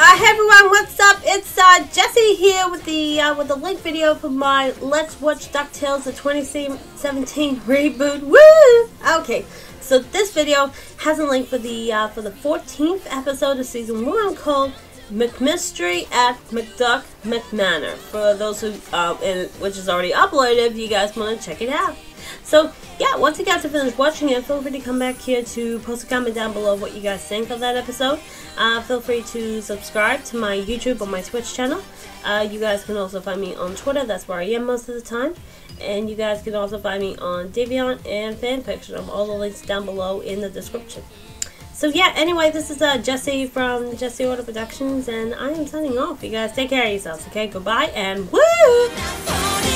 Uh, hey everyone, what's up? It's uh, Jesse here with the uh, with the link video for my Let's Watch DuckTales the 2017 reboot. Woo! Okay, so this video has a link for the uh, for the 14th episode of season one called McMystery at McDuck McManor. For those who, uh, and, which is already uploaded, if you guys want to check it out. So, yeah, once you guys have finished watching it, feel free to come back here to post a comment down below what you guys think of that episode. Uh, feel free to subscribe to my YouTube or my Twitch channel. Uh, you guys can also find me on Twitter, that's where I am most of the time. And you guys can also find me on Deviant and Fanfiction. All the links down below in the description. So yeah, anyway, this is uh, Jesse from Jesse Order Productions, and I am signing off. You guys take care of yourselves, okay? Goodbye, and woo!